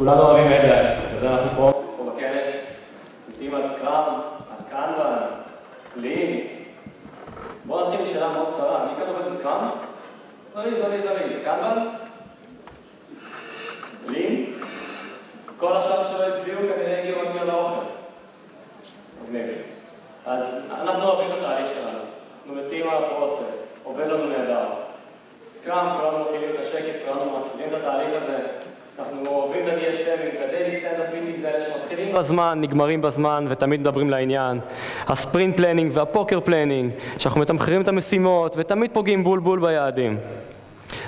כולנו אוהבים Agile, וזה אנחנו פה, פה בכנס, עובדים על Scrum, על Kanban, Lean. בואו נתחיל משאלה מאוד קצרה, מי כאן עובד ב Scrum? זריז, זריז, זריז, Kanban? Lean? כל השאר שלא הצביעו כנראה הגיעו רק בגלל. מגניב. אז אנחנו אוהבים את התהליך שלנו, אנחנו מתים על ה process, עובד לנו נהדר. Scrum, כולנו מכירים את השקף, כולנו מכירים את התהליך הזה. אנחנו אוהבים את ה-DSM, את בזמן, נגמרים בזמן ותמיד מדברים לעניין. ה sprint planning וה poker planning, שאנחנו מתמחרים את המשימות ותמיד פוגעים בול בול ביעדים.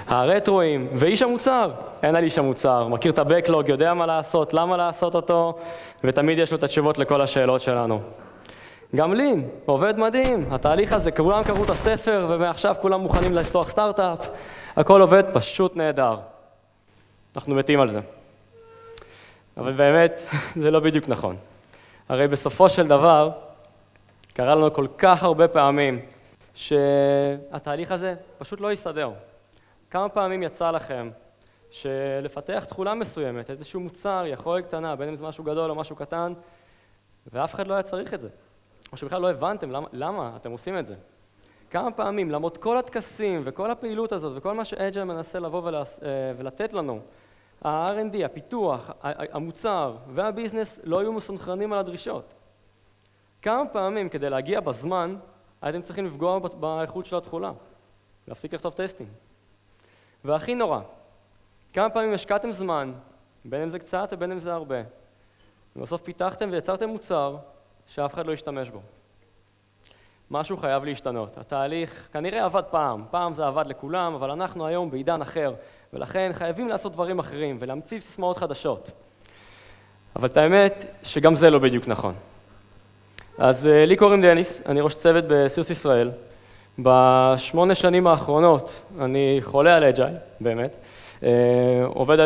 הרטרואים ואיש המוצר, אין על איש המוצר, מכיר את ה-Backlog, יודע מה לעשות, למה לעשות אותו, ותמיד יש לו את התשובות לכל השאלות שלנו. גם Lean, עובד מדהים, התהליך הזה, כולם קראו את הספר ומעכשיו כולם מוכנים לפתוח סטארט-אפ, הכל עובד פשוט נהדר. אנחנו מתים על זה. אבל באמת, זה לא בדיוק נכון. הרי בסופו של דבר, קרה לנו כל כך הרבה פעמים שהתהליך הזה פשוט לא יסתדר. כמה פעמים יצא לכם שלפתח תכולה מסוימת, איזשהו מוצר, יכולת קטנה, בין אם זה משהו גדול או משהו קטן, ואף אחד לא היה צריך את זה. או שבכלל לא הבנתם למה, למה אתם עושים את זה. כמה פעמים, למרות כל הטקסים וכל הפעילות הזאת וכל מה שאג'ל מנסה לבוא ולה, ולתת לנו, ה-R&D, הפיתוח, המוצר והביזנס לא היו מסונכרנים על הדרישות. כמה פעמים כדי להגיע בזמן הייתם צריכים לפגוע באיכות של התכולה, להפסיק לכתוב טסטים. והכי נורא, כמה פעמים השקעתם זמן, בין אם זה קצת ובין אם זה הרבה, ובסוף פיתחתם ויצרתם מוצר שאף אחד לא ישתמש בו. משהו חייב להשתנות. התהליך כנראה עבד פעם, פעם זה עבד לכולם, אבל אנחנו היום בעידן אחר, ולכן חייבים לעשות דברים אחרים ולהמציא סיסמאות חדשות. אבל את האמת שגם זה לא בדיוק נכון. אז uh, לי קוראים דניס, אני ראש צוות בסירס ישראל. בשמונה שנים האחרונות אני חולה על אג'יי, באמת. Uh, עובד,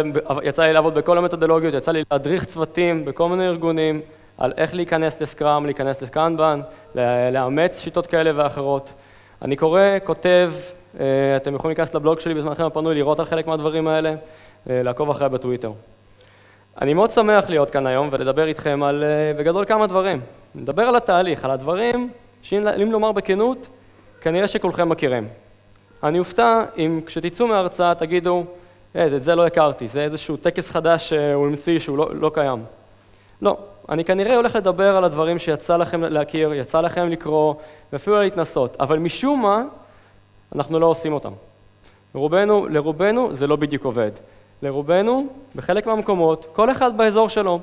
יצא לי לעבוד בכל המתודולוגיות, יצא לי להדריך צוותים בכל מיני ארגונים, על איך להיכנס לסקראם, להיכנס לקנבן, לאמץ שיטות כאלה ואחרות. אני קורא, כותב, אה, אתם יכולים להיכנס לבלוג שלי בזמנכם הפנוי, לראות על חלק מהדברים האלה, אה, לעקוב אחריה בטוויטר. אני מאוד שמח להיות כאן היום ולדבר איתכם על, אה, בגדול, כמה דברים. נדבר על התהליך, על הדברים שאם לומר בכנות, כנראה שכולכם מכירים. אני אופתע אם כשתצאו מההרצאה תגידו, את זה לא הכרתי, זה איזשהו טקס חדש שהוא המציא שהוא לא, לא קיים. לא, אני כנראה הולך לדבר על הדברים שיצא לכם להכיר, יצא לכם לקרוא, ואפילו להתנסות, אבל משום מה, אנחנו לא עושים אותם. לרובנו, לרובנו זה לא בדיוק עובד. לרובנו, בחלק מהמקומות, כל אחד באזור שלו,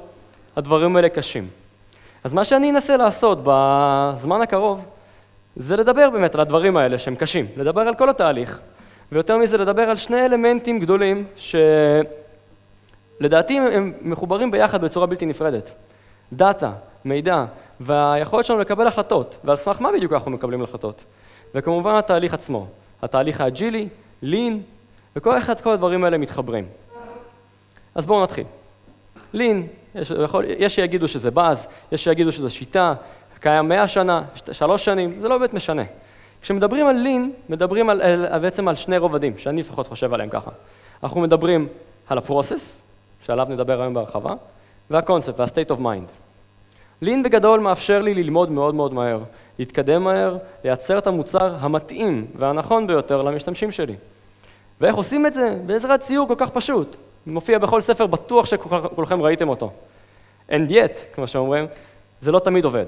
הדברים האלה קשים. אז מה שאני אנסה לעשות בזמן הקרוב, זה לדבר באמת על הדברים האלה שהם קשים, לדבר על כל התהליך, ויותר מזה לדבר על שני אלמנטים גדולים שלדעתי הם מחוברים ביחד בצורה בלתי נפרדת. Data, מידע, והיכולת שלנו לקבל החלטות, ועל סמך מה בדיוק אנחנו מקבלים החלטות. וכמובן התהליך עצמו, התהליך האג'ילי, Lean, וכל אחד, כל הדברים האלה מתחברים. אז בואו נתחיל. Lean, יש, יכול, יש שיגידו שזה באז, יש שיגידו שזה שיטה, קיים מאה שנה, שלוש שנים, זה לא באמת משנה. כשמדברים על Lean, מדברים על, על, בעצם על שני רובדים, שאני לפחות חושב עליהם ככה. אנחנו מדברים על הפרוסס, שעליו נדבר היום בהרחבה, והקונספט וה-state of mind. לין בגדול מאפשר לי ללמוד מאוד מאוד מהר, להתקדם מהר, לייצר את המוצר המתאים והנכון ביותר למשתמשים שלי. ואיך עושים את זה? בעזרת ציור כל כך פשוט. מופיע בכל ספר, בטוח שכולכם ראיתם אותו. And yet, כמו שאומרים, זה לא תמיד עובד.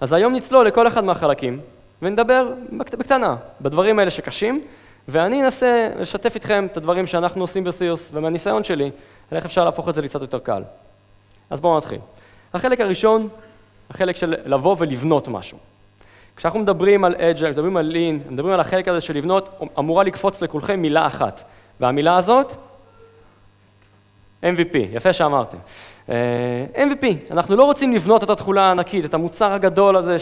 אז היום נצלול לכל אחד מהחלקים, ונדבר בקטנה, בדברים האלה שקשים, ואני אנסה לשתף איתכם את הדברים שאנחנו עושים בסיוס, ומהניסיון שלי, על איך אפשר להפוך את זה לקצת יותר קל. אז בואו נתחיל. החלק הראשון, החלק של לבוא ולבנות משהו. כשאנחנו מדברים על אג'ל, מדברים על לין, מדברים על החלק הזה של לבנות, אמורה לקפוץ לכולכם מילה אחת. והמילה הזאת, MVP, יפה שאמרתם. Uh, אה, MVP, אנחנו לא רוצים לבנות את התכולה הענקית, את המוצר הגדול הזה,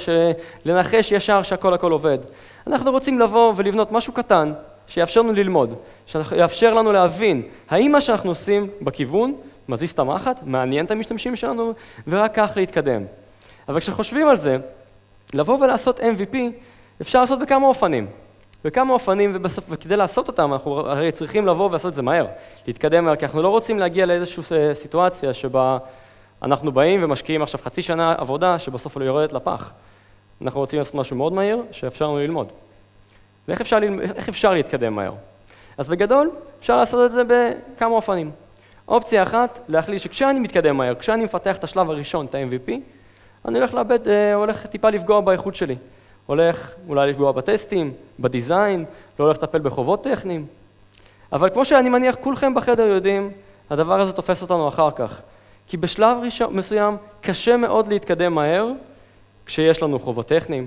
לנחש ישר שהכל הכל עובד. אנחנו רוצים לבוא ולבנות משהו קטן, שיאפשר לנו ללמוד, שיאפשר לנו להבין האם מה שאנחנו עושים בכיוון מזיז את המחט, מעניין את המשתמשים שלנו, ורק כך להתקדם. אבל כשחושבים על זה, לבוא ולעשות MVP אפשר לעשות בכמה אופנים. בכמה אופנים, ובסוף, וכדי לעשות אותם, אנחנו הרי צריכים לבוא ולעשות את זה מהר, להתקדם כי אנחנו לא רוצים להגיע לאיזושהי סיטואציה שבה אנחנו באים ומשקיעים עכשיו חצי שנה עבודה שבסוף לא יורדת לפח. אנחנו רוצים לעשות משהו מאוד מהיר, שאפשר לנו ללמוד. ואיך אפשר, איך אפשר להתקדם מהר? אז בגדול, אפשר לעשות את זה בכמה אופנים. אופציה אחת, להחליט שכשאני מתקדם מהר, כשאני מפתח את השלב הראשון, את ה-MVP, אני הולך לאבד, אה, הולך טיפה לפגוע באיכות שלי. הולך אולי לפגוע בטסטים, בדיזיין, לא הולך לטפל בחובות טכניים. אבל כמו שאני מניח, כולכם בחדר יודעים, הדבר הזה תופס אותנו אחר כך. כי בשלב ראשון, מסוים קשה מאוד להתקדם מהר כשיש לנו חובות טכניים,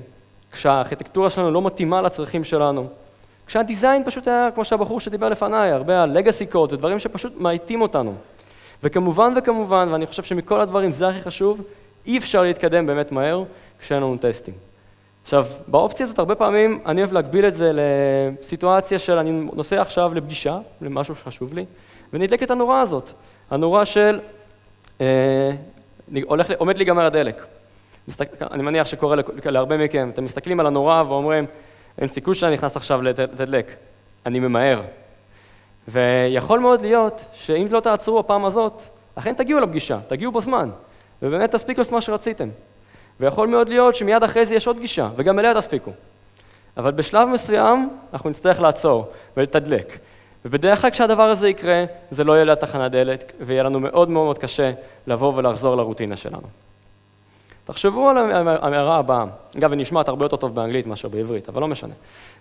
כשהארכיטקטורה שלנו לא מתאימה לצרכים שלנו, כשהדיזיין פשוט היה, כמו שהבחור שדיבר לפניי, הרבה על לגאסי קוד ודברים שפשוט מאיטים אותנו. וכמובן וכמובן, ואני חושב שמכל הדברים זה הכי חשוב, אי אפשר להתקדם באמת מהר כשאין לנו טסטים. עכשיו, באופציה הזאת הרבה פעמים אני אוהב להגביל את זה לסיטואציה של אני נוסע עכשיו לפגישה, למשהו שחשוב לי, ונדלק את הנורה הזאת, הנורה של אה, הולך, עומד להיגמר הדלק. מסתק, אני מניח שקורה להרבה מכם, אתם מסתכלים על הנורה ואומרים, אין סיכוי שאני נכנס עכשיו לתדלק, אני ממהר. ויכול מאוד להיות שאם לא תעצרו הפעם הזאת, אכן תגיעו לפגישה, תגיעו בזמן, ובאמת תספיקו את מה שרציתם. ויכול מאוד להיות שמיד אחרי זה יש עוד גישה, וגם אליה תספיקו. אבל בשלב מסוים אנחנו נצטרך לעצור ולתדלק. ובדרך כלל כשהדבר הזה יקרה, זה לא יהיה לתחנת דלק, ויהיה לנו מאוד מאוד קשה לבוא ולחזור לרוטינה שלנו. תחשבו על המערה הבאה, אגב, היא נשמעת הרבה יותר טוב באנגלית מאשר בעברית, אבל לא משנה.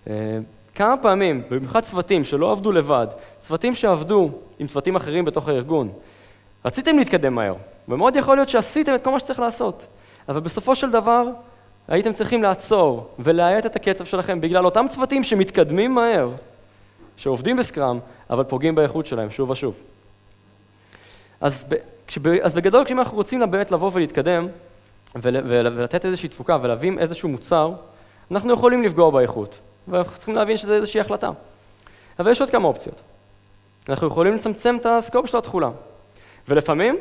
אה, כמה פעמים, במיוחד צוותים שלא עבדו לבד, צוותים שעבדו עם צוותים אחרים בתוך הארגון, רציתם להתקדם מהר, ומאוד יכול להיות שעשיתם את כל מה שצריך לעשות, אבל בסופו של דבר הייתם צריכים לעצור ולהאט את הקצב שלכם בגלל אותם צוותים שמתקדמים מהר, שעובדים בסקראם, אבל פוגעים באיכות שלהם שוב ושוב. אז, אז בגדול, כשאנחנו רוצים באמת לבוא ולהתקדם, ולתת איזושהי תפוקה ולהביא איזשהו מוצר, אנחנו יכולים לפגוע באיכות, ואנחנו צריכים להבין שזה איזושהי החלטה. אבל יש עוד כמה אופציות. אנחנו יכולים לצמצם את הסקופ של התכולה, ולפעמים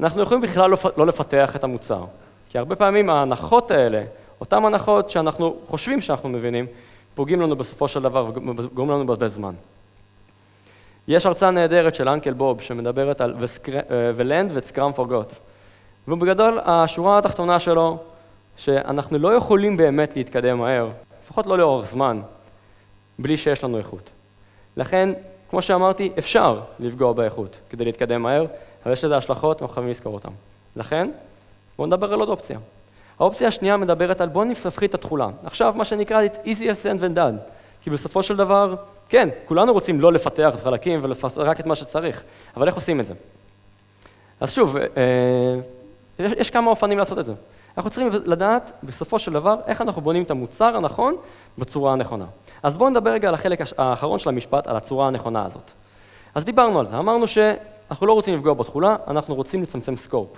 אנחנו יכולים בכלל לא, לא לפתח את המוצר, כי הרבה פעמים ההנחות האלה, אותן הנחות שאנחנו חושבים שאנחנו מבינים, פוגעים לנו בסופו של דבר וגורמים לנו בזבז זמן. יש הרצאה נהדרת של אנקל בוב שמדברת על ולנד וסקראם פורגוט. ובגדול, השורה התחתונה שלו, שאנחנו לא יכולים באמת להתקדם מהר, לפחות לא לאורך זמן, בלי שיש לנו איכות. לכן, כמו שאמרתי, אפשר לפגוע באיכות כדי להתקדם מהר, אבל יש לזה השלכות ואנחנו חייבים לזכור אותן. לכן, בואו נדבר על עוד אופציה. האופציה השנייה מדברת על בואו נפחית את התכולה. עכשיו, מה שנקרא, it easier than done. כי בסופו של דבר, כן, כולנו רוצים לא לפתח את חלקים ולפתח רק את מה שצריך, אבל איך עושים את זה? אז שוב, אה, יש, יש כמה אופנים לעשות את זה. אנחנו צריכים לדעת בסופו של דבר איך אנחנו בונים את המוצר הנכון בצורה הנכונה. אז בואו נדבר רגע על החלק האחרון של המשפט, על הצורה הנכונה הזאת. אז דיברנו על זה, אמרנו שאנחנו לא רוצים לפגוע בתכולה, אנחנו רוצים לצמצם סקופ.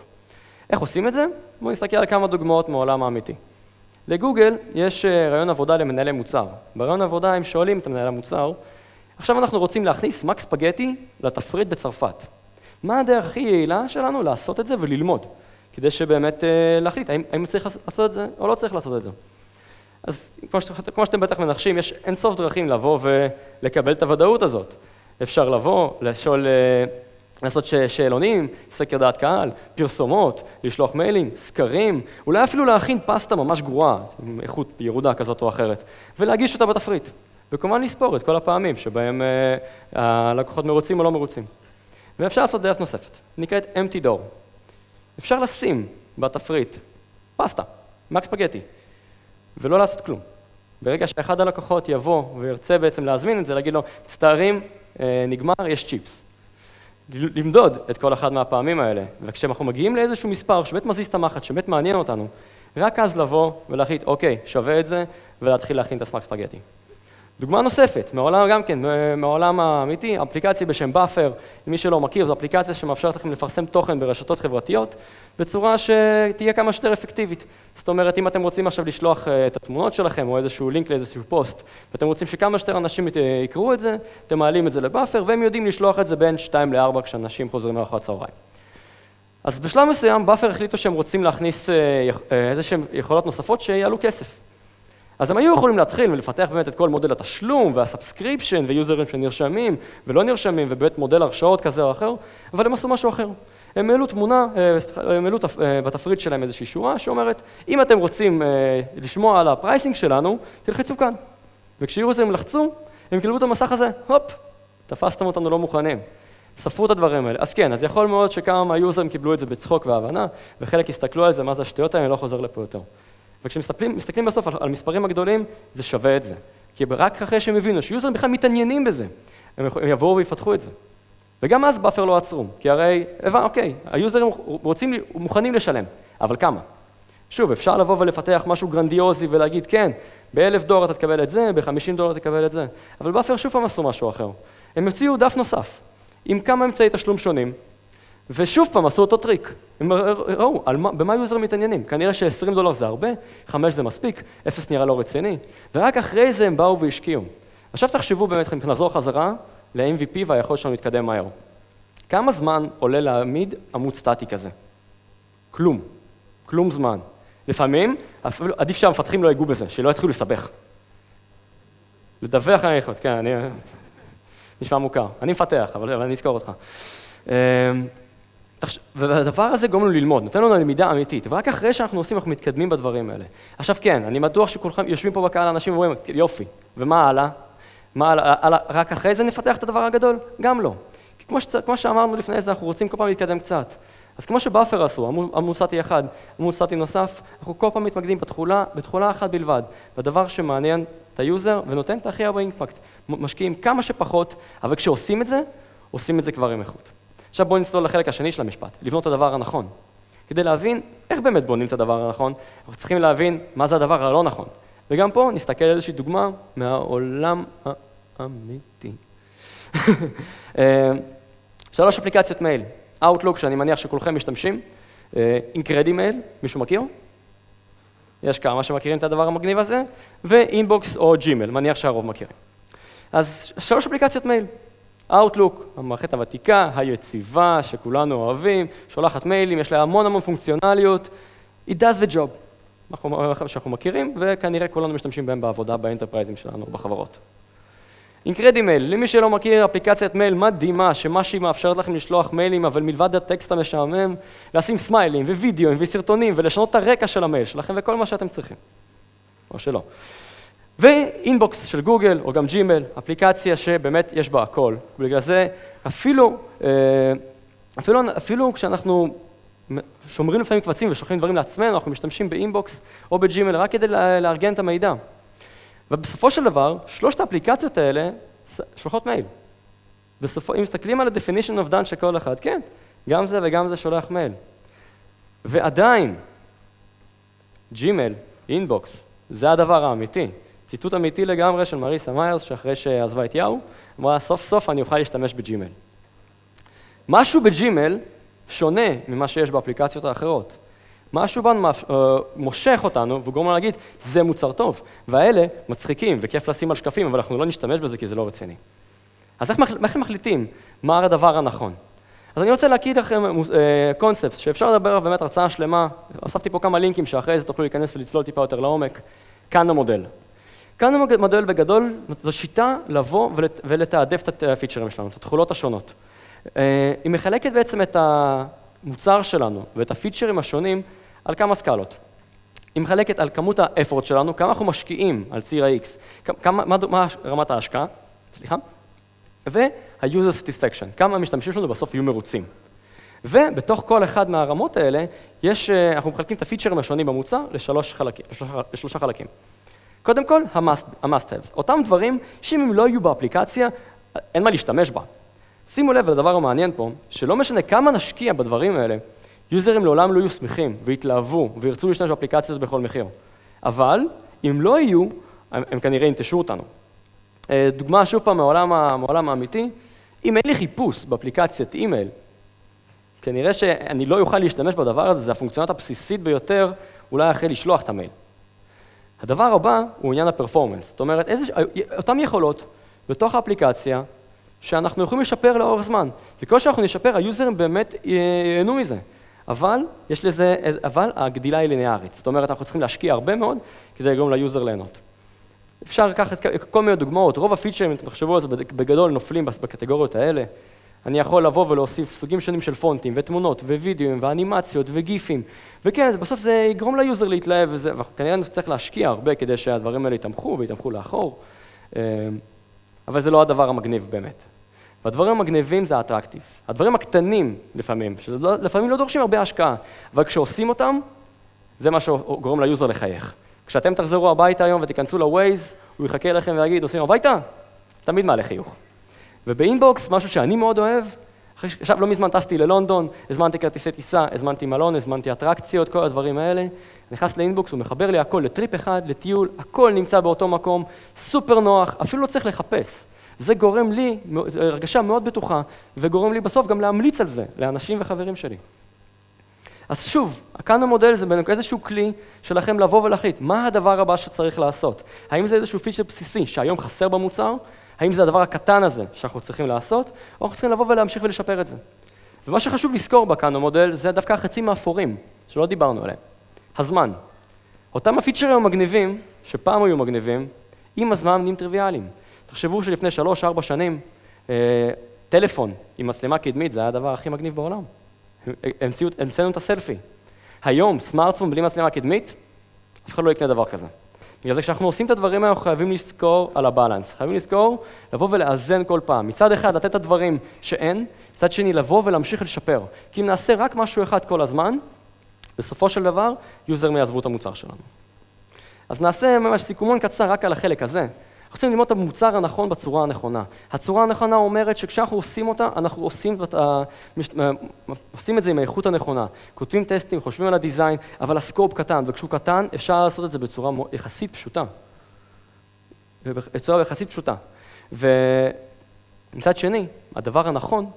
איך עושים את זה? בואו נסתכל על כמה דוגמאות מעולם האמיתי. לגוגל יש אה, רעיון עבודה למנהלי מוצר. ברעיון עבודה הם שואלים את מנהל המוצר, עכשיו אנחנו רוצים להכניס מקס פגטי לתפריט בצרפת. מה הדרך הכי יעילה שלנו לעשות את זה וללמוד? כדי שבאמת אה, להחליט האם, האם צריך לעשות את זה או לא צריך לעשות את זה. אז כמו, שאת, כמו שאתם בטח מנחשים, יש אינסוף דרכים לבוא ולקבל את הוודאות הזאת. אפשר לבוא, לשאול, אה, לעשות שאלונים, סקר דעת קהל, פרסומות, לשלוח מיילים, סקרים, אולי אפילו להכין פסטה ממש גרועה, עם איכות ירודה כזאת או אחרת, ולהגיש אותה בתפריט. וכמובן לספור את כל הפעמים שבהם אה, הלקוחות מרוצים או לא מרוצים. ואפשר לעשות דרך נוספת, נקראת empty door. אפשר לשים בתפריט פסטה, מקס פגטי, ולא לעשות כלום. ברגע שאחד הלקוחות יבוא וירצה בעצם להזמין את זה, להגיד לו, מצטערים, אה, נגמר, יש צ'יפס. למדוד את כל אחד מהפעמים האלה, וכשאנחנו מגיעים לאיזשהו מספר שבאמת מזיז את המחט, שבאמת מעניין אותנו, רק אז לבוא ולהחליט, אוקיי, שווה את זה, ולהתחיל להכין את ה smack ספגטי. דוגמה נוספת, מעולם גם כן, מעולם האמיתי, אפליקציה בשם Buffer, מי שלא מכיר, זו אפליקציה שמאפשרת לכם לפרסם תוכן ברשתות חברתיות בצורה שתהיה כמה שיותר אפקטיבית. זאת אומרת, אם אתם רוצים עכשיו לשלוח אה, את התמונות שלכם או איזשהו לינק לאיזשהו פוסט, ואתם רוצים שכמה שיותר אנשים יקראו את זה, אתם מעלים את זה ל Buffer, והם יודעים לשלוח את זה בין 2 ל-4 כשאנשים חוזרים לארוחת צהריים. אז בשלב מסוים Buffer החליטו שהם רוצים להכניס אה, אה, איזה שהם יכולות נוספות שיעלו כסף. אז הם היו יכולים להתחיל ולפתח באמת את כל מודל התשלום וה subscription ויוזרים שנרשמים ולא נרשמים ובאמת מודל הרשאות כזה או אחר, אבל הם עשו משהו אחר. הם העלו תמונה, אה, הם העלו אה, בתפריט שלהם איזושהי שורה שאומרת, אם אתם רוצים אה, לשמוע על ה pricing שלנו, תלחצו כאן. וכשיוזרים לחצו, הם קיבלו את המסך הזה, הופ, תפסתם אותנו לא מוכנים. ספרו את הדברים האלה. אז כן, אז יכול מאוד שכמה מהיוזרים קיבלו את זה בצחוק והבנה, וחלק הסתכלו על זה, מה זה השטויות האלה, אני לא חוזר לפה יותר. וכשמסתכלים בסוף על, על מספרים הגדולים, זה שווה את זה. כי רק אחרי שהם הבינו שיוזרים בכלל מתעניינים בזה, הם יבואו ויפתחו את זה. וגם אז Buffer לא עצרו, כי הרי, הבנו, אוקיי, היוזרים רוצים, מוכנים לשלם, אבל כמה? שוב, אפשר לבוא ולפתח משהו גרנדיוזי ולהגיד, כן, באלף דולר אתה תקבל את זה, בחמישים דולר תקבל את זה, אבל Buffer שוב פעם עשו משהו אחר. הם הוציאו דף נוסף, עם כמה אמצעי תשלום שונים, ושוב פעם עשו אותו טריק. הם ראו, מה, במה יוזרים מתעניינים? כנראה ש-20 דולר זה הרבה, 5 זה מספיק, 0 נראה לא רציני, ורק אחרי זה הם באו והשקיעו. עכשיו תחשבו באמת, נחזור חזרה ל-MVP והיכולת שלנו להתקדם מהר. כמה זמן עולה להעמיד עמוד סטטי כזה? כלום. כלום זמן. לפעמים, אפילו עדיף שהמפתחים לא ייגעו בזה, שלא יתחילו לסבך. לדווח על היכולת, כן, אני... נשמע מוכר. אני מפתח, אבל, אבל אני אזכור אותך. והדבר הזה גורם לנו ללמוד, נותן לנו למידה אמיתית, ורק אחרי שאנחנו עושים, אנחנו מתקדמים בדברים האלה. עכשיו כן, אני בטוח שכולכם יושבים פה בקהל אנשים ואומרים, יופי, ומה הלאה? מה הלאה? רק אחרי זה נפתח את הדבר הגדול? גם לא. כי כמו, שצ... כמו שאמרנו לפני זה, אנחנו רוצים כל פעם להתקדם קצת. אז כמו ש Buffer עשו, עמוד סטטי אחד, עמוד סטטי נוסף, אנחנו כל פעם מתמקדים בתכולה, בתכולה אחת בלבד, בדבר שמעניין את היוזר ונותן את הכי הרבה impact. משקיעים כמה שפחות, אבל כשעושים את זה, עושים את זה כבר עם איכות. עכשיו בואו נצלול לחלק השני של המשפט, לבנות את הדבר הנכון. כדי להבין איך באמת בונים את הדבר הנכון, אנחנו צריכים להבין מה זה הדבר הלא נכון. וגם פה נסתכל על איזושהי דוגמה מהעולם האמיתי. אה, שלוש אפליקציות מייל, Outlook, שאני מניח שכולכם משתמשים, IncrediMail, אה, מישהו מכיר? יש כמה שמכירים את הדבר המגניב הזה, ו Inbox או Gmail, מניח שהרוב מכירים. אז שלוש אפליקציות מייל. Outlook, המערכת הוותיקה, היציבה, שכולנו אוהבים, שולחת מיילים, יש לה המון המון פונקציונליות, it does the job, שאנחנו מכירים, וכנראה כולנו משתמשים בהם בעבודה באנטרפרייזים שלנו, בחברות. IncrediMail, למי שלא מכיר, אפליקציית מייל מדהימה, שמה שהיא מאפשרת לכם לשלוח מיילים, אבל מלבד הטקסט המשעמם, לשים סמיילים ווידאוים וסרטונים ולשנות את הרקע של המייל שלכם וכל מה שאתם צריכים. או שלא. ו Inbox של גוגל, או גם Gmail, אפליקציה שבאמת יש בה הכל. בגלל זה אפילו, אה, אפילו, אפילו כשאנחנו שומרים לפעמים קבצים ושולחים דברים לעצמנו, אנחנו משתמשים ב Inbox או ב Gmail רק כדי לארגן את המידע. ובסופו של דבר, שלושת האפליקציות האלה שולחות מייל. בסופו, אם מסתכלים על ה-definition of done של כל אחד, כן, גם זה וגם זה שולח מייל. ועדיין, Gmail, Inbox, זה הדבר האמיתי. ציטוט אמיתי לגמרי של מריסה מיירס, שאחרי שעזבה את יאהו, אמרה, סוף סוף אני אוכל להשתמש בג'ימל. משהו בג'ימל שונה ממה שיש באפליקציות האחרות. משהו בנו אה, מושך אותנו וגורם לנו להגיד, זה מוצר טוב, והאלה מצחיקים וכיף לשים על שקפים, אבל אנחנו לא נשתמש בזה כי זה לא רציני. אז איך, איך מחליטים מה הדבר הנכון? אז אני רוצה להגיד לכם קונספט אה, שאפשר לדבר עליו באמת הרצאה שלמה, אספתי פה כמה לינקים שאחרי זה תוכלו להיכנס ולצלול טיפה יותר לעומק. כאן המודל. כאן המודל בגדול זו שיטה לבוא ולת, ולתעדף את הפיצ'רים שלנו, את התכולות השונות. אה, היא מחלקת בעצם את המוצר שלנו ואת הפיצ'רים השונים על כמה סקלות. היא מחלקת על כמות האפורט שלנו, כמה אנחנו משקיעים על ציר ה-X, כמה, מה, מה רמת ההשקעה, סליחה, וה-user satisfaction, כמה המשתמשים שלנו בסוף יהיו מרוצים. ובתוך כל אחד מהרמות האלה, יש, אה, אנחנו מחלקים את הפיצ'רים השונים במוצר לשלוש חלקים, לשלושה, לשלושה חלקים. קודם כל, ה-must-haves, אותם דברים שאם הם לא יהיו באפליקציה, אין מה להשתמש בה. שימו לב לדבר המעניין פה, שלא משנה כמה נשקיע בדברים האלה, יוזרים לעולם לא יהיו שמחים ויתלהבו וירצו להשתמש באפליקציות בכל מחיר. אבל אם לא יהיו, הם, הם כנראה ינטשו אותנו. אה, דוגמה שוב פעם מהעולם, מהעולם האמיתי, אם אין לי חיפוש באפליקציית אימייל, כנראה שאני לא אוכל להשתמש בדבר הזה, זה הפונקציונליות הבסיסית ביותר, אולי אחרי לשלוח את המייל. הדבר הבא הוא עניין ה performance, זאת אומרת, איזה, אותן יכולות בתוך האפליקציה שאנחנו יכולים לשפר לאורך זמן. וככל שאנחנו נשפר, היוזרים באמת ייהנו מזה. אבל יש לזה, אבל הגדילה היא ליניארית, זאת אומרת, אנחנו צריכים להשקיע הרבה מאוד כדי לגרום ליוזר ליהנות. אפשר לקחת כל מיני דוגמאות, רוב הפיצ'רים, תחשבו על זה, בגדול נופלים בקטגוריות האלה. אני יכול לבוא ולהוסיף סוגים שונים של פונטים, ותמונות, ווידאוים, ואנימציות, וגיפים, וכן, בסוף זה יגרום ליוזר להתלהב, וזה, וכנראה נצטרך להשקיע הרבה כדי שהדברים האלה יתמכו ויתמכו לאחור, אה, אבל זה לא הדבר המגניב באמת. והדברים המגניבים זה ה attractives. הדברים הקטנים לפעמים, שלפעמים לא דורשים הרבה השקעה, אבל כשעושים אותם, זה מה שגורם ליוזר לחייך. כשאתם תחזרו הביתה היום ותיכנסו ל Waze, הוא יחכה לכם ויגיד, עושים הביתה? תמיד מעלה חיוך. ובאינבוקס, משהו שאני מאוד אוהב, עכשיו לא מזמן טסתי ללונדון, הזמנתי כרטיסי טיסה, הזמנתי מלון, הזמנתי אטרקציות, כל הדברים האלה. נכנס לאינבוקס, הוא מחבר לי הכל לטריפ אחד, לטיול, הכל נמצא באותו מקום, סופר נוח, אפילו לא צריך לחפש. זה גורם לי הרגשה מאוד בטוחה, וגורם לי בסוף גם להמליץ על זה לאנשים וחברים שלי. אז שוב, כאן המודל זה איזשהו כלי שלכם לבוא ולהחליט מה הדבר הבא שצריך לעשות. האם זה איזשהו פיצ'ר בסיסי שהיום חסר במוצר, האם זה הדבר הקטן הזה שאנחנו צריכים לעשות, או אנחנו צריכים לבוא ולהמשיך ולשפר את זה. ומה שחשוב לזכור בכאן המודל זה דווקא החצים האפורים, שלא דיברנו עליהם. הזמן. אותם הפיצ'רים המגניבים, שפעם היו מגניבים, עם הזמן נהיים טריוויאליים. תחשבו שלפני שלוש-ארבע שנים, אה, טלפון עם מצלמה קדמית זה היה הדבר הכי מגניב בעולם. המצאנו את הסלפי. היום, סמארטפון בלי מצלמה קדמית, אף אחד לא יקנה דבר כזה. בגלל זה כשאנחנו עושים את הדברים האלה, אנחנו חייבים לזכור על הבאלנס. חייבים לזכור, לבוא ולאזן כל פעם. מצד אחד, לתת את הדברים שאין, מצד שני, לבוא ולהמשיך לשפר. כי אם נעשה רק משהו אחד כל הזמן, בסופו של דבר, יוזרים יעזבו את המוצר שלנו. אז נעשה ממש סיכומון קצר רק על החלק הזה. אנחנו צריכים ללמוד את המוצר הנכון בצורה הנכונה. הצורה הנכונה אומרת שכשאנחנו עושים אותה, אנחנו עושים, עושים את זה עם האיכות הנכונה. כותבים טסטים, חושבים על הדיזיין, אבל הסקופ קטן, וכשהוא קטן אפשר לעשות את זה בצורה יחסית פשוטה. בצורה יחסית פשוטה. ומצד שני, הדבר הנכון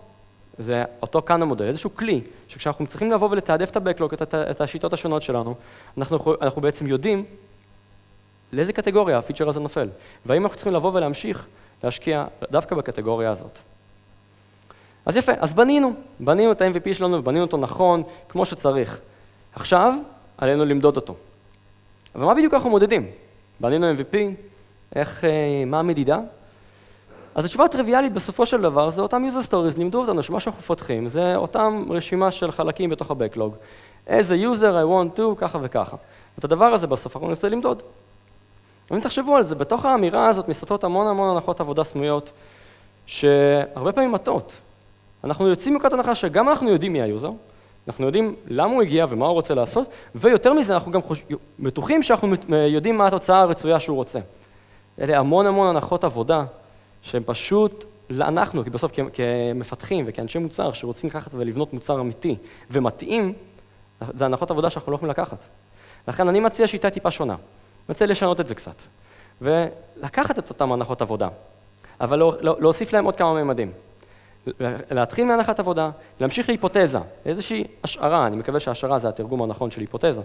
זה אותו כאן המודל, איזשהו כלי, שכשאנחנו צריכים לבוא ולתעדף את ה-Backlog, את השיטות השונות שלנו, אנחנו, אנחנו בעצם יודעים לאיזה קטגוריה הפיצ'ר הזה נופל, והאם אנחנו צריכים לבוא ולהמשיך להשקיע דווקא בקטגוריה הזאת. אז יפה, אז בנינו, בנינו את ה-MVP שלנו ובנינו אותו נכון, כמו שצריך. עכשיו, עלינו למדוד אותו. אבל מה בדיוק אנחנו מודדים? בנינו MVP, איך, אה, מה המדידה? אז התשובה הטריוויאלית בסופו של דבר זה אותם user stories לימדו אותנו שמה שאנחנו מפתחים זה אותם רשימה של חלקים בתוך ה-Backlog. as a user I want to, ככה וככה. את הדבר הזה בסוף אנחנו ננסה למדוד. אם תחשבו על זה, בתוך האמירה הזאת מסתתרות המון המון הנחות עבודה סמויות, שהרבה פעמים מטעות. אנחנו יוצאים מנקודת הנחה שגם אנחנו יודעים מי היוזר, אנחנו יודעים למה הוא הגיע ומה הוא רוצה לעשות, ויותר מזה אנחנו גם חוש... בטוחים שאנחנו יודעים מה התוצאה הרצויה שהוא רוצה. אלה המון המון הנחות עבודה שהן פשוט, אנחנו, כי בסוף כמפתחים וכאנשי מוצר שרוצים לקחת ולבנות מוצר אמיתי ומתאים, זה הנחות עבודה שאנחנו לא יכולים לקחת. לכן אני מציע שיטה טיפה שונה. רוצה לשנות את זה קצת, ולקחת את אותן הנחות עבודה, אבל לא, לא, להוסיף להם עוד כמה ממדים. להתחיל מהנחת עבודה, להמשיך להיפותזה, איזושהי השערה, אני מקווה שהשערה זה התרגום הנכון של היפותזה,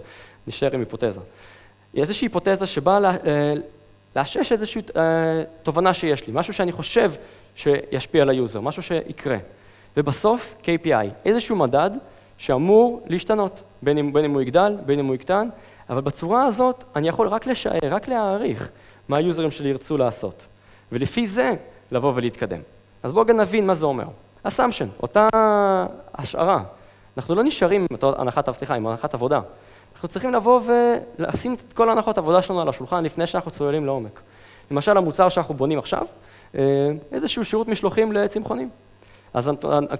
נשאר עם היפותזה. איזושהי היפותזה שבאה לה, אה, לאשש איזושהי אה, תובנה שיש לי, משהו שאני חושב שישפיע על היוזר, משהו שיקרה. ובסוף KPI, איזשהו מדד שאמור להשתנות, בין אם, בין אם הוא יגדל, בין אם הוא יקטן, אבל בצורה הזאת אני יכול רק לשער, רק להעריך מה היוזרים שלי ירצו לעשות, ולפי זה לבוא ולהתקדם. אז בואו גם נבין מה זה אומר. אסמפשן, אותה השערה. אנחנו לא נשארים עם אותו הנחת, סליחה, עם הנחת עבודה. אנחנו צריכים לבוא ולשים את כל הנחות העבודה שלנו על השולחן לפני שאנחנו צוללים לעומק. למשל, המוצר שאנחנו בונים עכשיו, אה, איזשהו שירות משלוחים לצמחונים. אז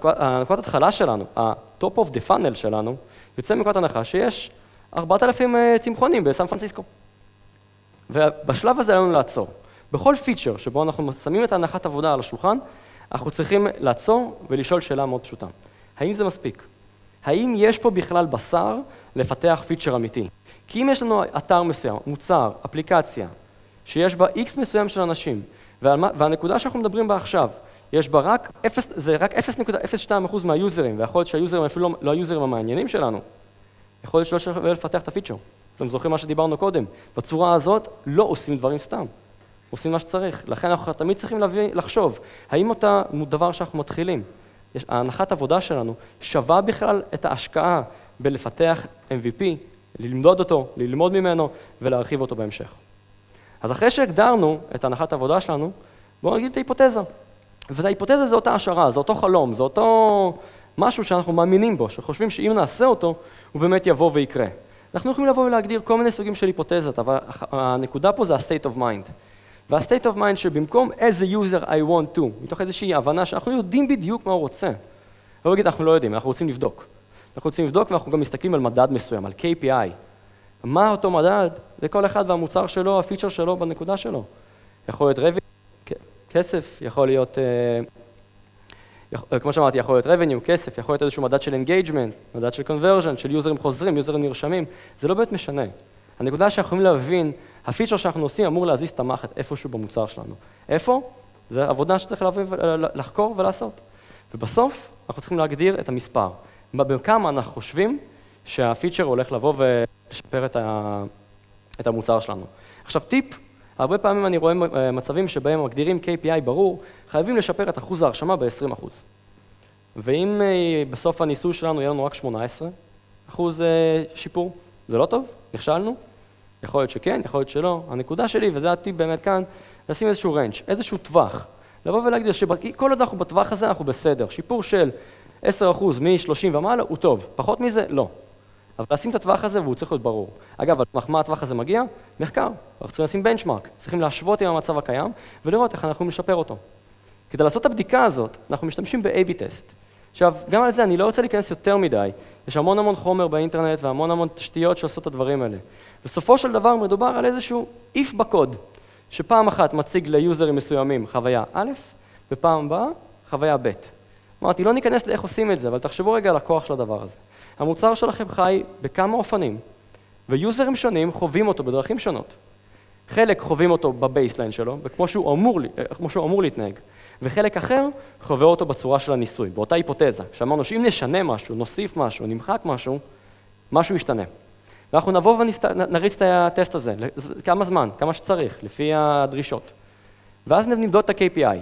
הנקודת התחלה שלנו, ה-top of the funnel שלנו, יוצא מנקודת הנחה שיש 4,000 אה, צמחונים בסן פרנסיסקו. ובשלב הזה עלינו לעצור. בכל פיצ'ר שבו אנחנו שמים את ההנחת עבודה על השולחן, אנחנו צריכים לעצור ולשאול שאלה מאוד פשוטה. האם זה מספיק? האם יש פה בכלל בשר לפתח פיצ'ר אמיתי? כי אם יש לנו אתר מסוים, מוצר, אפליקציה, שיש בה איקס מסוים של אנשים, והנקודה שאנחנו מדברים בה עכשיו, יש בה רק, 0, זה רק 0.02% מהיוזרים, ויכול להיות שהיוזרים אפילו לא, לא היוזרים המעניינים שלנו, יכול להיות שלא שווה לפתח את הפיצ'ר. אתם זוכרים מה שדיברנו קודם? בצורה הזאת לא עושים דברים סתם, עושים מה שצריך. לכן אנחנו תמיד צריכים להביא, לחשוב, האם אותה דבר שאנחנו מתחילים, יש, ההנחת עבודה שלנו שווה בכלל את ההשקעה בלפתח MVP, ללמוד אותו, ללמוד ממנו ולהרחיב אותו בהמשך. אז אחרי שהגדרנו את הנחת העבודה שלנו, בואו נגיד את ההיפותזה. וההיפותזה זה אותה השערה, זה אותו חלום, זה אותו משהו שאנחנו מאמינים בו, שחושבים שאם נעשה אותו, הוא באמת יבוא ויקרה. אנחנו יכולים לבוא ולהגדיר כל מיני סוגים של היפותזות, אבל הנקודה פה זה ה-state of mind. וה-state of mind שבמקום as a user I want to, מתוך איזושהי הבנה שאנחנו יודעים בדיוק מה הוא רוצה. לא להגיד אנחנו לא יודעים, אנחנו רוצים לבדוק. אנחנו רוצים לבדוק ואנחנו גם מסתכלים על מדד מסוים, על KPI. מה אותו מדד? זה כל אחד והמוצר שלו, הפיצ'ר שלו בנקודה שלו. יכול להיות רבי, כסף, יכול להיות, uh, כמו שאמרתי, יכול להיות revenue, כסף, יכול להיות איזשהו מדד של engagement, מדד של conversion, של יוזרים חוזרים, יוזרים נרשמים, זה לא באמת משנה. הנקודה שאנחנו יכולים להבין, הפיצ'ר שאנחנו עושים אמור להזיז את המחט איפשהו במוצר שלנו. איפה? זו עבודה שצריך להביא, לחקור ולעשות. ובסוף, אנחנו צריכים להגדיר את המספר. בכמה אנחנו חושבים שהפיצ'ר הולך לבוא ולשפר את, ה... את המוצר שלנו. עכשיו טיפ, הרבה פעמים אני רואה אה, מצבים שבהם מגדירים KPI ברור, חייבים לשפר את אחוז ההרשמה ב-20%. ואם אה, בסוף הניסוי שלנו יהיה לנו רק 18 אחוז אה, שיפור, זה לא טוב? נכשלנו? יכול להיות שכן, יכול להיות שלא. הנקודה שלי, וזה הטיפ באמת כאן, לשים איזשהו רנץ', איזשהו טווח. לבוא ולהגדיר שכל עוד אנחנו בטווח הזה אנחנו בסדר. שיפור של 10% מ-30 ומעלה הוא טוב, פחות מזה, לא. אבל לשים את הטווח הזה והוא צריך להיות ברור. אגב, על מה הטווח הזה מגיע? מחקר. אנחנו צריכים לשים בנצ'מארק, צריכים להשוות עם המצב הקיים ולראות איך אנחנו לשפר אותו. כדי לעשות את הבדיקה הזאת, אנחנו משתמשים ב-AB טסט. עכשיו, גם על זה אני לא רוצה להיכנס יותר מדי, יש המון המון חומר באינטרנט והמון המון תשתיות שעושות את הדברים האלה. בסופו של דבר מדובר על איזשהו if בקוד, שפעם אחת מציג ליוזרים מסוימים חוויה א', ופעם הבאה חוויה ב'. אמרתי, לא ניכנס לאיך עושים את זה, אבל תחשבו רגע על הכוח של הדבר הזה. המוצר שלכם חי בכמה אופנים, ויוזרים שונים חווים אותו בדרכים שונות. חלק חווים אותו ב baseline שלו, וכמו שהוא אמור, כמו שהוא אמור להתנהג, וחלק אחר חווה אותו בצורה של הניסוי, באותה היפותזה, שאמרנו שאם נשנה משהו, נוסיף משהו, נמחק משהו, משהו ישתנה. ואנחנו נבוא ונריץ את הטסט הזה, כמה זמן, כמה שצריך, לפי הדרישות. ואז נמדוד את ה-KPI.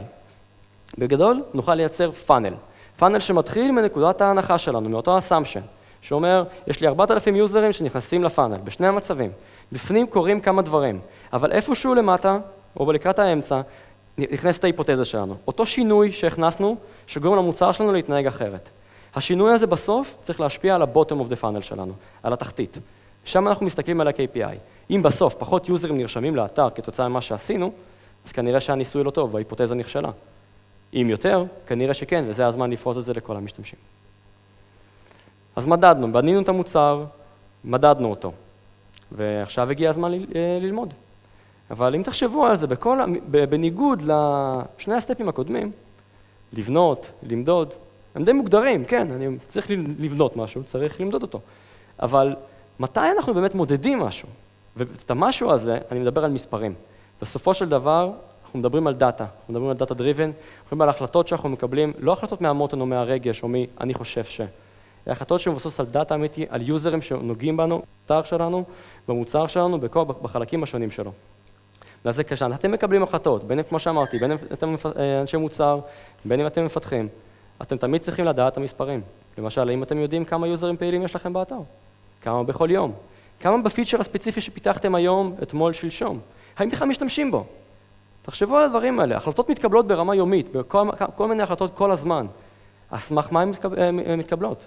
בגדול, נוכל לייצר פאנל. פאנל שמתחיל מנקודת ההנחה שלנו, מאותו אסמפשן, שאומר, יש לי 4,000 יוזרים שנכנסים לפאנל, בשני המצבים. בפנים קורים כמה דברים, אבל איפשהו למטה, או לקראת האמצע, נכנסת ההיפותזה שלנו. אותו שינוי שהכנסנו, שגורם למוצר שלנו להתנהג אחרת. השינוי הזה בסוף צריך להשפיע על ה-bottom of the funnel שלנו, על התחתית. שם אנחנו מסתכלים על ה-KPI. אם בסוף פחות יוזרים נרשמים לאתר כתוצאה ממה שעשינו, אז כנראה שהניסוי לא טוב וההיפותזה נכשלה. אם יותר, כנראה שכן, וזה הזמן לפרוס את זה לכל המשתמשים. אז מדדנו, בנינו את המוצר, מדדנו אותו, ועכשיו הגיע הזמן אה, ללמוד. אבל אם תחשבו על זה, בכל, בניגוד לשני הסטפים הקודמים, לבנות, למדוד, הם די מוגדרים, כן, אני צריך לבנות משהו, צריך למדוד אותו. אבל מתי אנחנו באמת מודדים משהו? ואת המשהו הזה, אני מדבר על מספרים. בסופו של דבר, אנחנו מדברים על דאטה, אנחנו מדברים על data driven, אנחנו מדברים על החלטות שאנחנו מקבלים, לא החלטות מהמותן או מהרגש או מי אני חושב ש... החלטות שמבוססות על דאטה אמיתי, על יוזרים שנוגעים בנו, במוצר שלנו, במוצר שלנו, בכל, בחלקים השונים שלו. ואז זה קשה. אתם מקבלים החלטות, בין אם, כמו שאמרתי, בין אם אתם אה, אנשי מוצר, בין אם אתם מפתחים, אתם תמיד צריכים לדעת את המספרים. למשל, האם אתם יודעים כמה יוזרים פעילים יש לכם באתר? כמה בכל יום? כמה בפיצ'ר הספציפי שפיתחתם היום, אתמול, שלשום? האם בכלל משתמשים בו? תחשבו על הדברים האלה, החלטות מתקבלות ברמה יומית, בכל כל מיני החלטות כל הזמן. על סמך מה הן מתקבלות?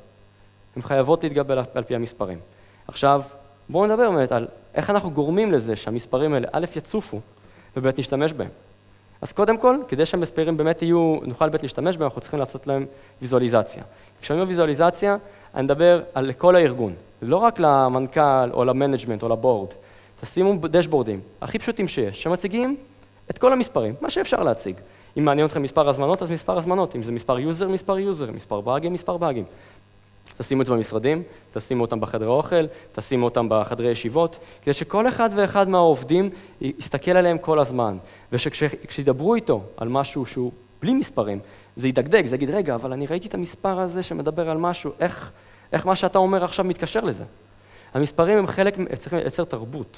הן חייבות להתקבל על פי המספרים. עכשיו, בואו נדבר באמת על איך אנחנו גורמים לזה שהמספרים האלה א' יצופו ובאמת נשתמש בהם. אז קודם כל, כדי שהמספרים באמת יהיו, נוכל באמת להשתמש בהם, אנחנו צריכים לעשות להם ויזואליזציה. כשאני אומר ויזואליזציה, אני מדבר על כל הארגון, לא רק למנכ"ל או ל management או ל board. תשימו דשבורדים, הכי פשוטים שיש, שמציגים את כל המספרים, מה שאפשר להציג. אם מעניין אתכם מספר הזמנות, אז מספר הזמנות, אם זה מספר יוזר, מספר יוזר, מספר באגים, מספר באגים. תשימו את זה במשרדים, תשימו אותם בחדרי אוכל, תשימו אותם בחדרי ישיבות, כדי שכל אחד ואחד מהעובדים יסתכל עליהם כל הזמן, וכשידברו איתו על משהו שהוא בלי מספרים, זה ידגדג, זה יגיד, רגע, אבל אני ראיתי את המספר הזה שמדבר על משהו, איך, איך מה שאתה אומר עכשיו מתקשר לזה? המספרים הם חלק, צריכים לייצר תרבות.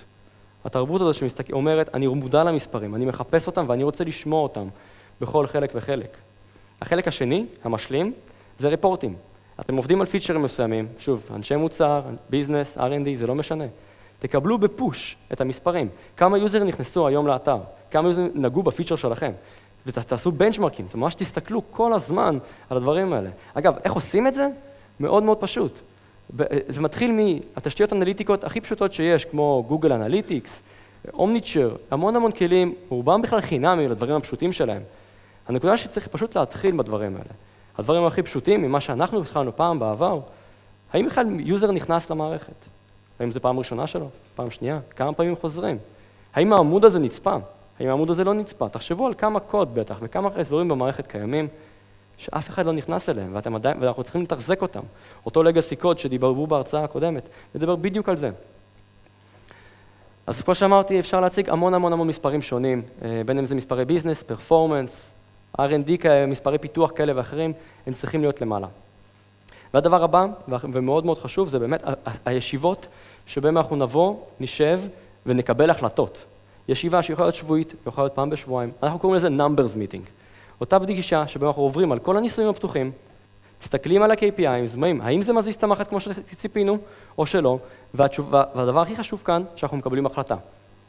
התרבות הזאת שאומרת, אני מודע למספרים, אני מחפש אותם ואני רוצה לשמוע אותם בכל חלק וחלק. החלק השני, המשלים, זה ריפורטים. אתם עובדים על פיצ'רים מסוימים, שוב, אנשי מוצר, ביזנס, R&D, זה לא משנה. תקבלו בפוש את המספרים. כמה יוזרים נכנסו היום לאתר, כמה יוזרים נגעו בפיצ'ר שלכם, ותעשו בנצ'מרקים, אתם ממש תסתכלו כל הזמן על הדברים האלה. אגב, איך עושים את זה? מאוד מאוד פשוט. זה מתחיל מהתשתיות האנליטיקות הכי פשוטות שיש, כמו Google Analytics, Omniture, המון המון כלים, רובם בכלל חינמי לדברים הפשוטים שלהם. הנקודה שצריך פשוט להתחיל בדברים האלה. הדברים הכי פשוטים ממה שאנחנו התחלנו פעם בעבר, האם בכלל יוזר נכנס למערכת? האם זו פעם ראשונה שלו? פעם שנייה? כמה פעמים חוזרים? האם העמוד הזה נצפה? האם העמוד הזה לא נצפה? תחשבו על כמה קוד בטח וכמה אזורים במערכת קיימים שאף אחד לא נכנס אליהם, עדיין, ואנחנו צריכים לתחזק אותם. אותו לגאסי קוד שדיברו בהרצאה הקודמת, נדבר בדיוק על זה. אז כמו שאמרתי, אפשר להציג המון המון המון מספרים שונים, אה, בין אם זה מספרי ביזנס, פרפורמנס, R&D, מספרי פיתוח כאלה ואחרים, הם צריכים להיות למעלה. והדבר הבא, ומאוד מאוד חשוב, זה באמת הישיבות שבהן אנחנו נבוא, נשב ונקבל החלטות. ישיבה שיכולה להיות שבועית, יכולה להיות פעם בשבועיים, אנחנו קוראים לזה numbers meeting. אותה פגישה שבה אנחנו עוברים על כל הניסויים הפתוחים, מסתכלים על ה-KPI, זמנים, האם זה מזיז את המערכת כמו שציפינו או שלא, והתשובה, והדבר הכי חשוב כאן, שאנחנו מקבלים החלטה.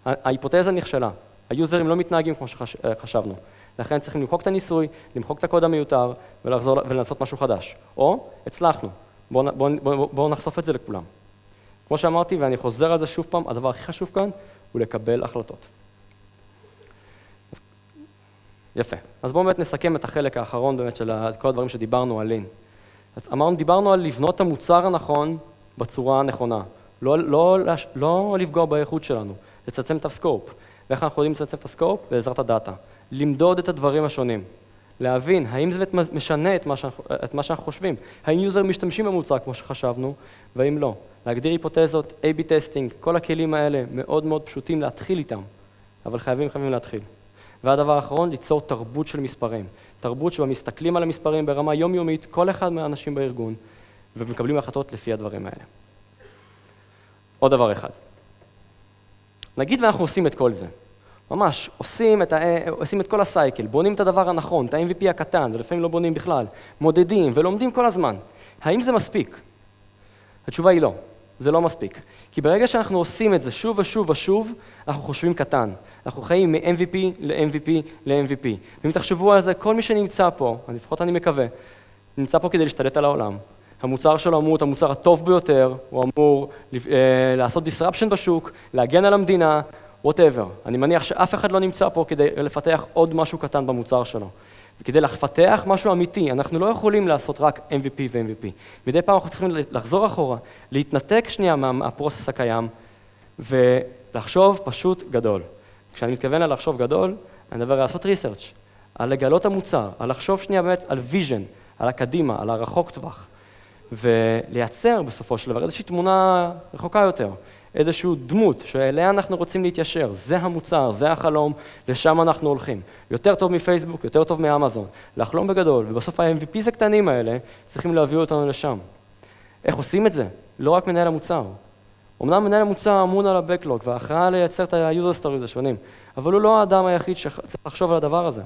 ההיפותזה נכשלה, היוזרים לא מתנהגים כמו שחשבנו, לכן צריכים למחוק את הניסוי, למחוק את הקוד המיותר ולחזור ולעשות משהו חדש. או, הצלחנו, בואו בוא, בוא, בוא נחשוף את זה לכולם. כמו שאמרתי, ואני חוזר על זה שוב פעם, הדבר הכי חשוב כאן הוא לקבל החלטות. יפה. אז בואו באמת נסכם את החלק האחרון באמת של כל הדברים שדיברנו על Lean. אז אמרנו, דיברנו על לבנות את המוצר הנכון בצורה הנכונה. לא, לא, לא, לא לפגוע באיכות שלנו, לצמצם את הסקופ. ואיך אנחנו יודעים לצמצם את ה scope? בעזרת הדאטה. למדוד את הדברים השונים. להבין האם זה משנה את מה, שאנחנו, את מה שאנחנו חושבים, האם יוזר משתמשים במוצר כמו שחשבנו, והאם לא. להגדיר היפותזות, A-B testing, כל הכלים האלה מאוד מאוד פשוטים להתחיל איתם, אבל חייבים חייבים להתחיל. והדבר האחרון, ליצור תרבות של מספרים. תרבות שבה מסתכלים על המספרים ברמה יומיומית, כל אחד מהאנשים בארגון, ומקבלים החלטות לפי הדברים האלה. עוד דבר אחד. נגיד ואנחנו עושים את כל זה, ממש עושים את, ה, עושים את כל הסייקל, בונים את הדבר הנכון, את ה-MVP הקטן, ולפעמים לא בונים בכלל, מודדים ולומדים כל הזמן. האם זה מספיק? התשובה היא לא, זה לא מספיק. כי ברגע שאנחנו עושים את זה שוב ושוב ושוב, אנחנו חושבים קטן. אנחנו חיים מ-MVP ל-MVP ל-MVP. ואם תחשבו על זה, כל מי שנמצא פה, לפחות אני מקווה, נמצא פה כדי להשתלט על העולם. המוצר שלו אמור להיות המוצר הטוב ביותר, הוא אמור אה, לעשות disruption בשוק, להגן על המדינה, whatever. אני מניח שאף אחד לא נמצא פה כדי לפתח עוד משהו קטן במוצר שלו. וכדי לפתח משהו אמיתי, אנחנו לא יכולים לעשות רק MVP ו-MVP. מדי פעם אנחנו צריכים לחזור אחורה, להתנתק שנייה מהפרוסס הקיים ולחשוב פשוט גדול. כשאני מתכוון על לחשוב גדול, אני מדבר על לעשות research, על לגלות המוצר, על לחשוב שנייה באמת על vision, על הקדימה, על הרחוק טווח, ולייצר בסופו של דבר איזושהי תמונה רחוקה יותר. איזושהי דמות שאליה אנחנו רוצים להתיישר, זה המוצר, זה החלום, לשם אנחנו הולכים. יותר טוב מפייסבוק, יותר טוב מאמזון, לחלום בגדול, ובסוף ה-MVPs הקטנים האלה צריכים להביא אותנו לשם. איך עושים את זה? לא רק מנהל המוצר. אמנם מנהל המוצר אמון על ה-Backlog והאחראי לייצר את ה-user stories השונים, אבל הוא לא האדם היחיד שצריך לחשוב על הדבר הזה.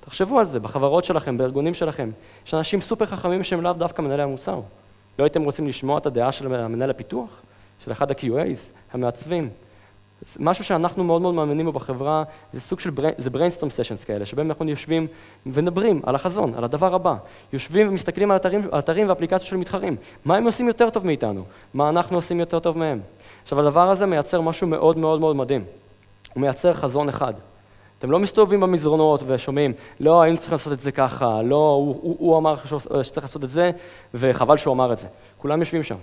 תחשבו על זה, בחברות שלכם, בארגונים שלכם. יש אנשים סופר חכמים שהם לאו דווקא מנהלי המוצר. לא הייתם רוצים לשמוע את הדעה של מנהל הפיתוח? של אחד ה-QAs, המעצבים. משהו שאנחנו מאוד מאוד מאמינים בו בחברה, זה סוג של, זה brainstorm sessions כאלה, שבהם אנחנו יושבים ומדברים על החזון, על הדבר הבא. יושבים ומסתכלים על אתרים, על אתרים ואפליקציות של מתחרים. מה הם עושים יותר טוב מאיתנו? מה אנחנו עושים יותר טוב מהם? עכשיו, הדבר הזה מייצר משהו מאוד מאוד מאוד מדהים. הוא מייצר חזון אחד. אתם לא מסתובבים במזרונות ושומעים, לא, היינו צריכים לעשות את זה ככה, לא, הוא, הוא, הוא אמר שצריך לעשות את זה, וחבל שהוא אמר את זה. כולם יושבים שם.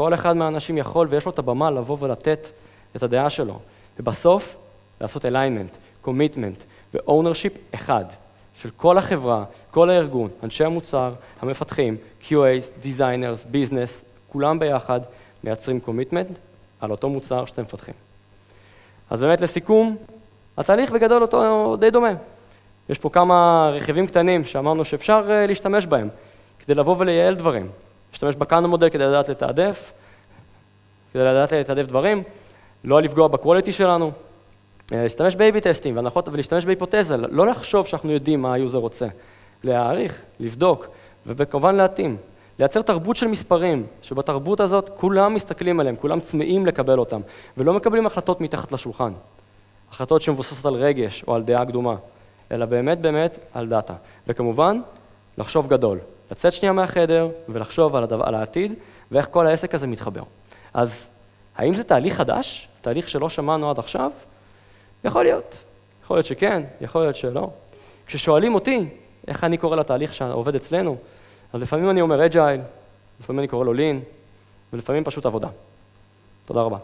כל אחד מהאנשים יכול ויש לו את הבמה לבוא ולתת את הדעה שלו. ובסוף, לעשות alignment, commitment ו-ownership אחד, של כל החברה, כל הארגון, אנשי המוצר, המפתחים, QAs, designers, business, כולם ביחד מייצרים commitment על אותו מוצר שאתם מפתחים. אז באמת לסיכום, התהליך בגדול אותו די דומה. יש פה כמה רכיבים קטנים שאמרנו שאפשר אה, להשתמש בהם כדי לבוא ולייעל דברים. להשתמש ב Kano model כדי לדעת לתעדף, כדי לדעת לתעדף דברים, לא לפגוע ב quality שלנו, אה, להשתמש ב-AB טסטים ולהשתמש בהיפותזה, לא לחשוב שאנחנו יודעים מה היוזר רוצה, להעריך, לבדוק, וכמובן להתאים. לייצר תרבות של מספרים, שבתרבות הזאת כולם מסתכלים עליהם, כולם צמאים לקבל אותם, ולא מקבלים החלטות מתחת לשולחן. החלטות שמבוססות על רגש או על דעה קדומה, אלא באמת באמת על דאטה. וכמובן, לחשוב גדול, לצאת שנייה מהחדר ולחשוב על, הדבר, על העתיד ואיך כל העסק הזה מתחבר. אז האם זה תהליך חדש? תהליך שלא שמענו עד עכשיו? יכול להיות. יכול להיות שכן, יכול להיות שלא. כששואלים אותי איך אני קורא לתהליך שעובד אצלנו, אז לפעמים אני אומר אג'ייל, לפעמים אני קורא לו לין, ולפעמים פשוט עבודה. תודה רבה.